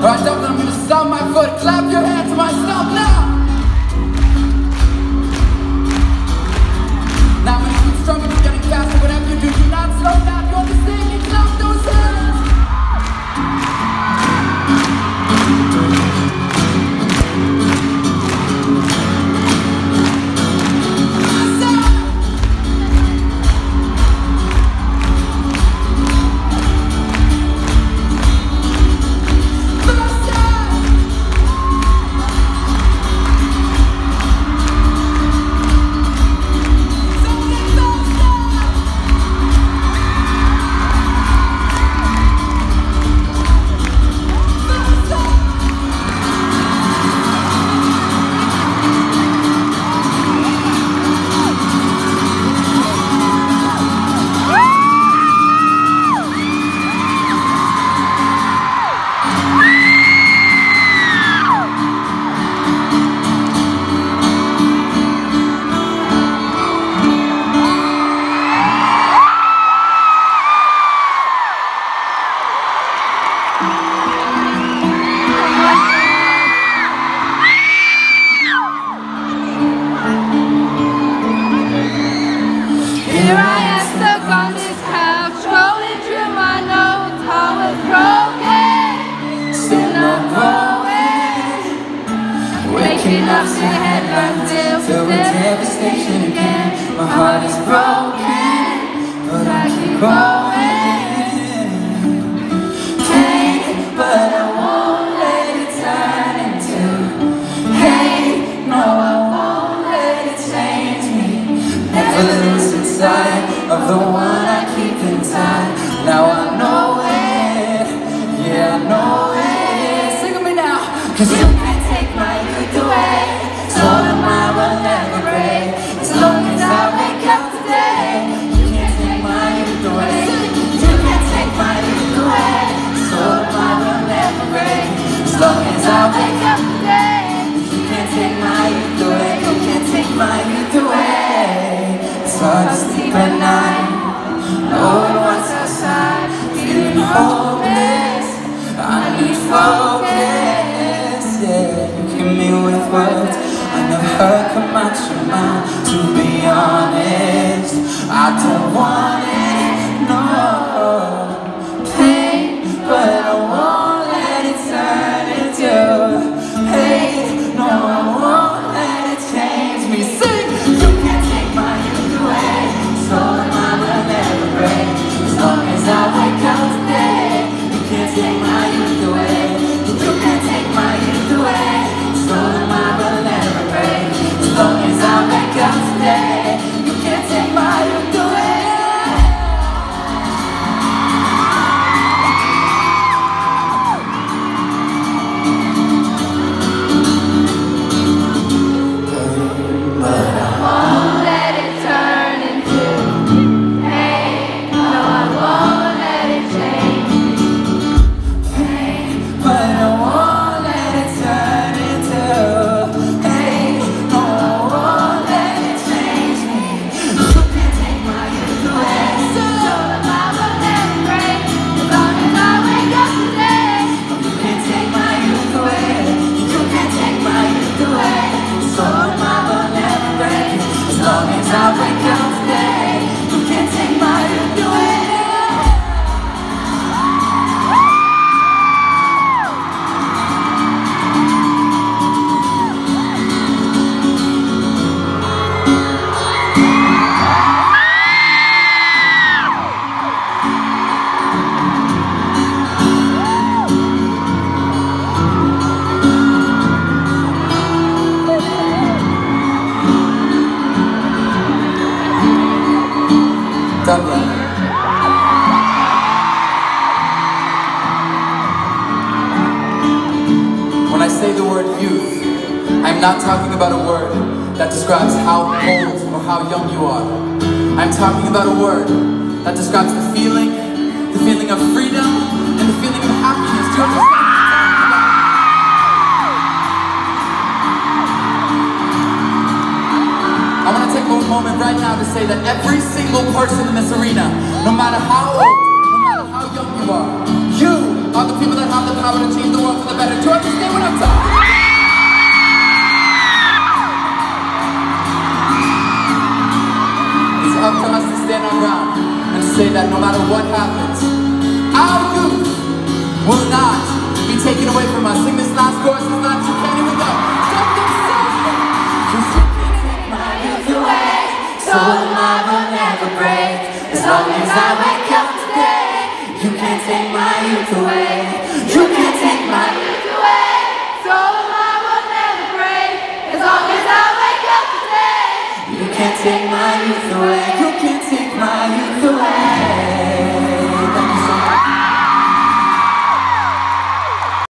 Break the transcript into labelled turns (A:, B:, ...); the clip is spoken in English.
A: Alright, I'm gonna stop my foot, clap your hands. drops your head run down we're
B: devastation again
A: My heart is broken But I keep going. wants to sleep at night. No one wants outside, feeling hopeless. I need focus. Yeah, you hit me with words I never heard come out your mouth. To be honest, I don't want it. say the word youth, I'm not talking about a word that describes how old or how young you are. I'm talking about a word that describes the feeling, the feeling of freedom, and the feeling of happiness. Do you understand? I want to take a moment right now to say that every single person in this arena, no matter how old, no matter how young you are, power to change the world for the better. Do you understand what I'm talking about? It's up to us to stand our ground and say that no matter what happens, our youth will not be taken away from us. Sing this last chorus, it's not too can even go. Don't get take my youth away, so mine will never break. As long as I wake up today, you can't take my youth away. can't take my
B: youth away.
A: You can't take my youth away.